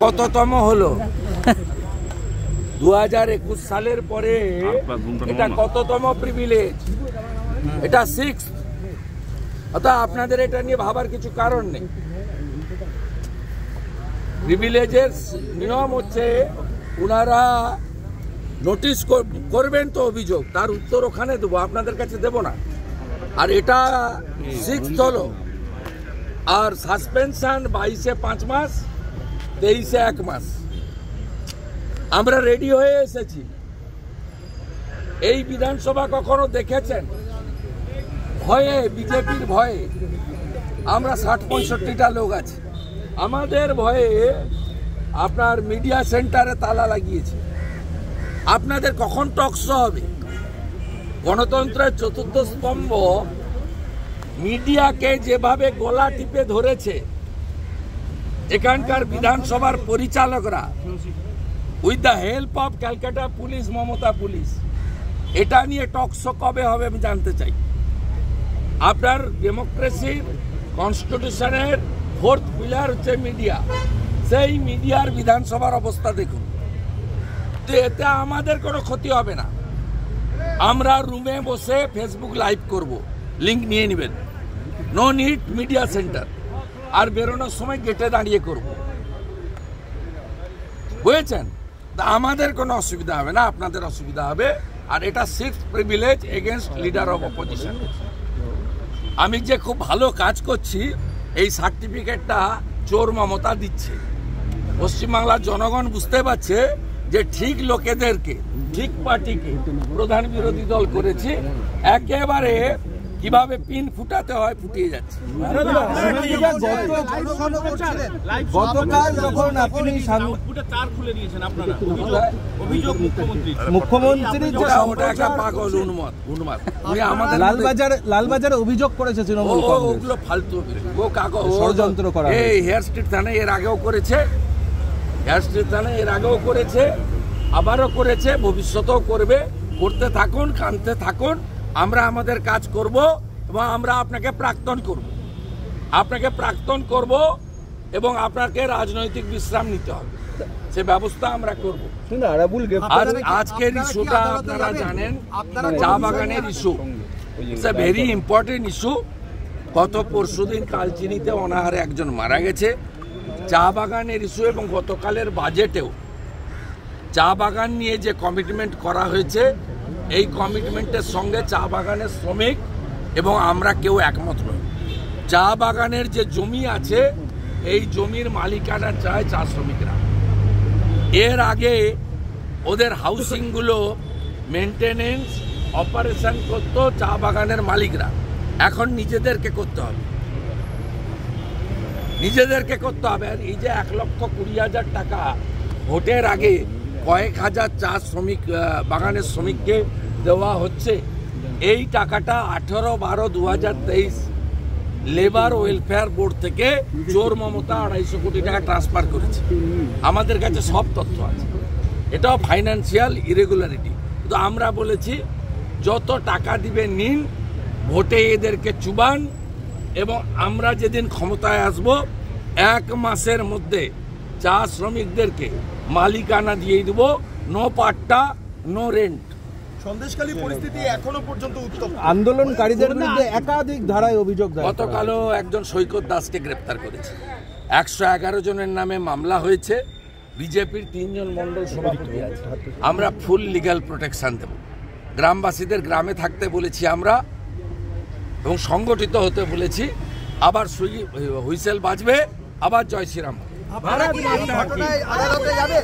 কততম হলো? দু হাজার একুশ সালের পরে এটা কততম প্রিভিলেজ এটা সিক্স অর্থাৎ আপনাদের এটা নিয়ে ভাবার কিছু কারণ নেই। প্রিভিলেজের নিয়ম হচ্ছে ওনারা নোটিশ করবেন তো অভিযোগ তার উত্তর ওখানে দেবো আপনাদের কাছে দেব না। আর এটা সিক্স হলো। আর সাসপেনশন বাইশে পাঁচ মাস তেইশে এক মাস। আমরা রেডি হয়ে এসেছি। এই বিধানসভা কখনো দেখেছেন? ভয়ে, বিজেপির ভয়ে। আমরা ষাট পঁয়ষট্টিটা লোক আছি। আমাদের ভয়ে আপনার মিডিয়া সেন্টারে তালা লাগিয়েছে। আপনাদের কখন টকস হবে? গণতন্ত্রের চতুর্থ স্তম্ভ মিডিয়াকে যেভাবে গলা টিপে ধরেছে এখানকার বিধানসভার পরিচালকরা with the help of Calcutta police Mamata police এটা নিয়ে টকশো কবে হবে আমি জানতে চাই। আপনার ডেমোক্রেসির কনস্টিটিউশনের ফোর্থ পিলার হচ্ছে মিডিয়া সেই মিডিয়ার বিধানসভার অবস্থা দেখুন। তো এতে আমাদের কোনো ক্ষতি হবে না। আমরা রুমে বসে ফেসবুক লাইভ করব। লিঙ্ক নিয়ে নেবেন। নো নিট মিডিয়া সেন্টার আর বেরোনোর সময় গেটে দাঁড়িয়ে করব। বুঝেছেন? তা আমাদের কোনো অসুবিধা হবে না, আপনাদের অসুবিধা হবে। আর এটা six privilege against leader of opposition আমি যে খুব ভালো কাজ করছি, এই সার্টিফিকেটটা চোর মমতা দিচ্ছে। পশ্চিমবাংলার জনগণ বুঝতে পারছে যে ঠিক লোকেদেরকে, ঠিক পার্টিকে প্রধান বিরোধী দল করেছে। একেবারে কীভাবে পিন ফুটাতে হয় ফুটিয়ে যাচ্ছে। গতকাল যখন আপনি সাং- ফুটে তার খুলে দিয়েছেন আপনারা অভিযোগ মুখ্যমন্ত্রী পাগল উন্মাদ উন্মাদ। আমাদের লালবাজার লালবাজারে অভিযোগ করেছে তৃণমূল ওগুলো ফালতু ও কাগজ ও- ষড়যন্ত্র করা এই হেয়ার স্ট্রিট থানায় এর আগেও করেছে। হেয়ার স্ট্রিট থানায় এর আগেও করেছে। আবারও করেছে। ভবিষ্যতেও করবে। করতে থাকুন কানতে থাকুন। আমরা আমাদের কাজ করব এবং আমরা আপনাকে প্রাক্তন করব। আপনাকে প্রাক্তন করব এবং আপনাকে রাজনৈতিক বিশ্রাম নিতে হবে। সে ব্যবস্থা আমরা করব। আজকের ইস্যুটা আপনারা জানেন চা বাগানের issue. It's a very important issue গত পরশুদিন কালচিনিতে অনাহারে একজন মারা গেছে। চা বাগানের ইস্যু এবং গতকালের বাজেটেও। চা বাগান নিয়ে যে কমিটমেন্ট করা হয়েছে এই কমিটমেন্টের সঙ্গে চা বাগানের শ্রমিক এবং আমরা কেউ একমত নই। চা বাগানের যে জমি আছে, এই জমির মালিকানা চায় চা শ্রমিকরা। এর আগে ওদের হাউসিংগুলো মেনটেনেন্স অপারেশন করতো চা বাগানের মালিকরা। এখন নিজেদেরকে করতে হবে। নিজেদেরকে করতে হবে। আর এই যে এক লক্ষ কুড়ি হাজার টাকা ভোটের আগে কয়েক হাজার চা শ্রমিক বাগানের শ্রমিককে দেওয়া হচ্ছে। এই টাকাটা আঠেরো বারো দু হাজার তেইশ লেবার ওয়েলফেয়ার বোর্ড থেকে জোর মমতা আড়াইশো কোটি টাকা ট্রান্সফার করেছে। আমাদের কাছে সব তথ্য আছে। এটাও ফাইন্যান্সিয়াল ইরেগুলারিটি। কিন্তু আমরা বলেছি, যত টাকা দিবে নিন, ভোটে এদেরকে চুবান এবং আমরা যেদিন ক্ষমতায় আসব, এক মাসের মধ্যে চা শ্রমিকদেরকে মালিকানা দিয়ে দেবো। নো পাট্টা নো রেন্ট সন্দেশকালী পরিস্থিতি এখনও পর্যন্ত উত্তপ্ত। আন্দোলনকারীদের বিরুদ্ধে একাধিক ধারায় অভিযোগ দায়ের করা হয়েছে। গতকালও একজন সৈকত দাসকে গ্রেপ্তার করেছে। একশো এগারো জনের নামে মামলা হয়েছে। বিজেপির তিনজন মণ্ডল সভাপতি আছে। আমরা ফুল লিগ্যাল প্রোটেকশন দেব। গ্রামবাসীদের গ্রামে থাকতে বলেছি আমরা এবং সংগঠিত হতে বলেছি। আবার সুই হুইসেল বাজবে আবার জয় শ্রীরাম হবে। ঘটনায় আদালতে যাবে